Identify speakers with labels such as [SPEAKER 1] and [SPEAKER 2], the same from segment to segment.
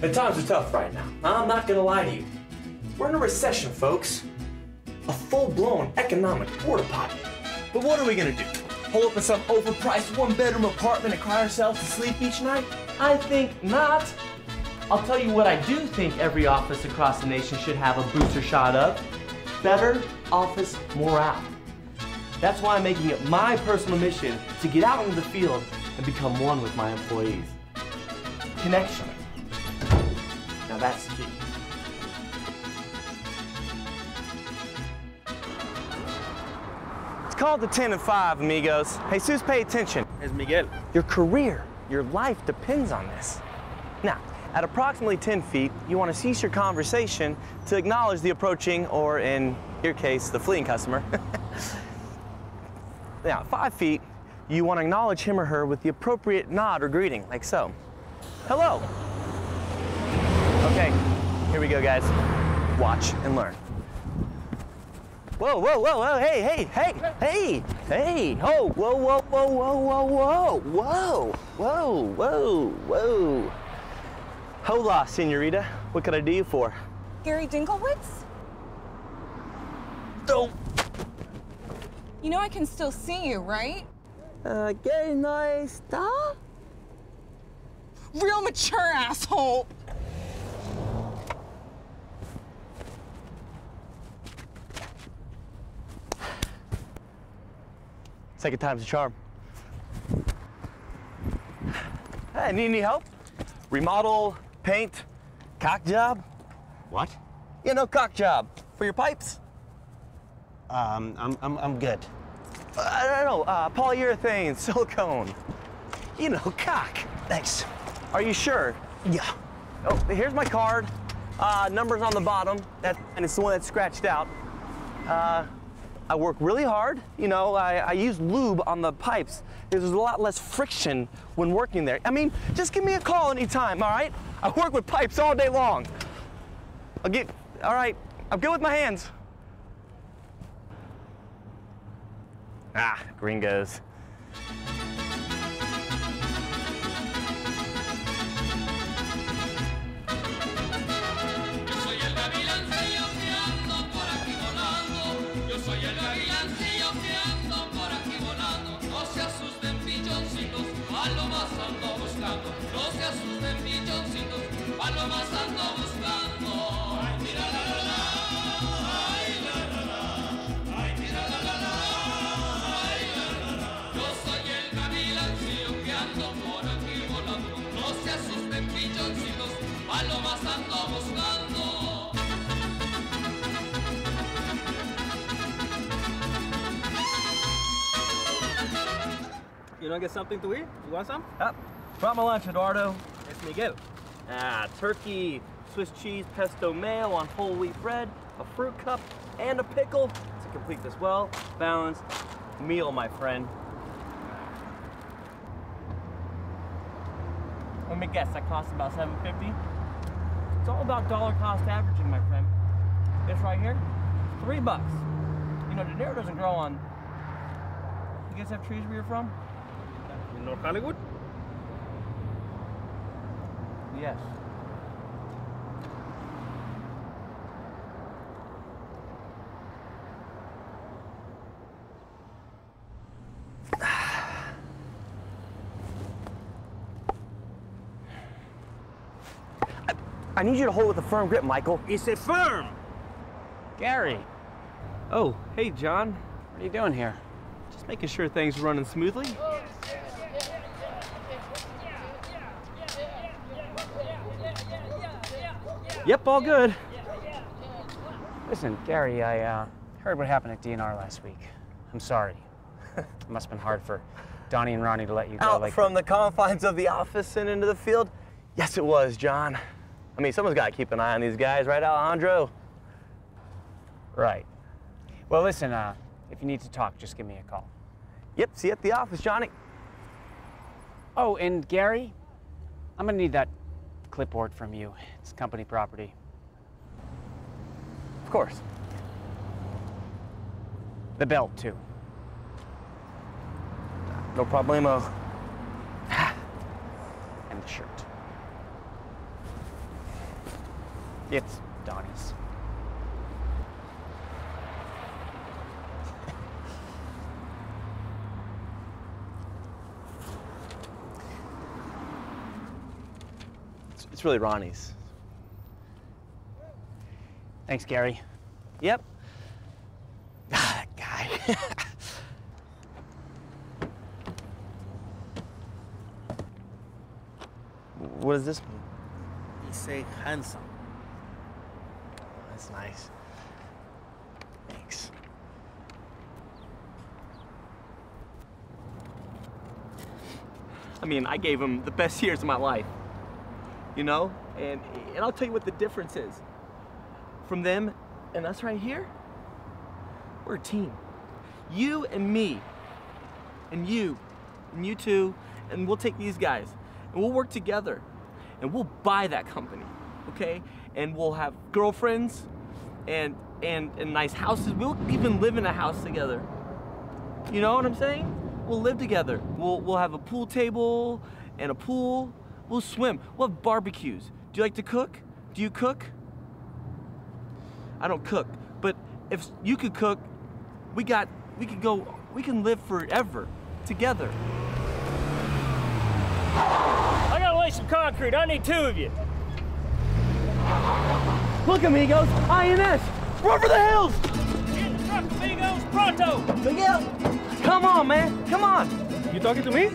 [SPEAKER 1] The times are tough right now. I'm not gonna lie to you. We're in a recession, folks. A full-blown economic porta potty. But what are we gonna do? Pull up in some overpriced one-bedroom apartment and cry ourselves to sleep each night? I think not. I'll tell you what I do think every office across the nation should have a booster shot of. Better office morale. That's why I'm making it my personal mission to get out into the field and become one with my employees. Connection. Now that's key. It's called the 10 and 5, amigos. Jesus, pay attention.
[SPEAKER 2] Es Miguel.
[SPEAKER 1] Your career, your life depends on this. Now, at approximately 10 feet, you want to cease your conversation to acknowledge the approaching, or in your case, the fleeing customer. now, five feet, you want to acknowledge him or her with the appropriate nod or greeting, like so. Hello. Okay, here we go, guys. Watch and learn. Whoa, whoa, whoa, whoa, hey, hey, hey, hey, hey, oh, whoa, whoa, whoa, whoa, whoa, whoa, whoa, whoa, whoa, whoa. Hola, senorita. What can I do you for?
[SPEAKER 3] Gary Dinklewitz?
[SPEAKER 1] Don't.
[SPEAKER 3] You know I can still see you, right?
[SPEAKER 1] Uh, Gary nice stuff.
[SPEAKER 3] Real mature asshole.
[SPEAKER 1] Second time's a charm. Hey, need any help? Remodel, paint, cock job?
[SPEAKER 2] What?
[SPEAKER 1] You know, cock job for your pipes.
[SPEAKER 2] Um, I'm, I'm, I'm good.
[SPEAKER 1] Uh, I don't know, uh, polyurethane, silicone. You know, cock.
[SPEAKER 2] Thanks.
[SPEAKER 1] Are you sure?
[SPEAKER 2] Yeah.
[SPEAKER 1] Oh, here's my card. Uh, numbers on the bottom, that, and it's the one that's scratched out. Uh, I work really hard. You know, I, I use lube on the pipes. There's a lot less friction when working there. I mean, just give me a call anytime, all right? I work with pipes all day long. I'll get, all right, I'm good with my hands. Ah, gringos.
[SPEAKER 2] You don't get something to eat? You want some?
[SPEAKER 1] Up. Brought my lunch, Eduardo.
[SPEAKER 2] Es Miguel.
[SPEAKER 1] Ah, turkey, Swiss cheese, pesto mayo on whole wheat bread, a fruit cup, and a pickle to complete this well balanced meal, my friend. Let me guess, that costs about 750 It's all about dollar cost averaging, my friend. This right here, three bucks. You know, dinero doesn't grow on. You guys have trees where you're from?
[SPEAKER 2] In North Hollywood?
[SPEAKER 1] Yes. I, I need you to hold with a firm grip, Michael.
[SPEAKER 2] It's a firm.
[SPEAKER 1] Gary,
[SPEAKER 2] Oh, hey, John.
[SPEAKER 1] what are you doing here? Just making sure things are running smoothly. Oh, Yep, all good.
[SPEAKER 4] Listen, Gary, I uh, heard what happened at DNR last week. I'm sorry. it must have been hard for Donnie and Ronnie to let you go
[SPEAKER 1] Out
[SPEAKER 4] like
[SPEAKER 1] from the confines of the office and into the field? Yes, it was, John. I mean, someone's got to keep an eye on these guys, right, Alejandro?
[SPEAKER 4] Right. Well, listen, uh, if you need to talk, just give me a call.
[SPEAKER 1] Yep, see you at the office, Johnny.
[SPEAKER 4] Oh, and Gary, I'm gonna need that clipboard from you. It's company property.
[SPEAKER 1] Of course.
[SPEAKER 4] The belt, too.
[SPEAKER 1] No problemo.
[SPEAKER 4] And the shirt. It's Donnie's.
[SPEAKER 5] It's, it's really Ronnie's.
[SPEAKER 4] Thanks, Gary.
[SPEAKER 5] Yep. Ah, that guy. what does this mean?
[SPEAKER 2] He say handsome.
[SPEAKER 5] That's nice. Thanks.
[SPEAKER 1] I mean, I gave him the best years of my life. You know? And and I'll tell you what the difference is. From them and us right here, we're a team. You and me. And you. And you two. And we'll take these guys. And we'll work together. And we'll buy that company. Okay? And we'll have girlfriends and and, and nice houses. We'll even live in a house together. You know what I'm saying? We'll live together. We'll, we'll have a pool table and a pool. We'll swim. We'll have barbecues. Do you like to cook? Do you cook? I don't cook, but if you could cook, we got, we could go, we can live forever together.
[SPEAKER 3] I gotta lay some concrete. I need two of you.
[SPEAKER 1] Look, amigos, INS, run for the hills!
[SPEAKER 3] In the truck, amigos, pronto!
[SPEAKER 1] Miguel, come on, man, come on.
[SPEAKER 3] You talking to me?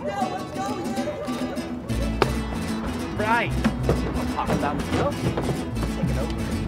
[SPEAKER 4] Right. I'm talking about you. Take it over.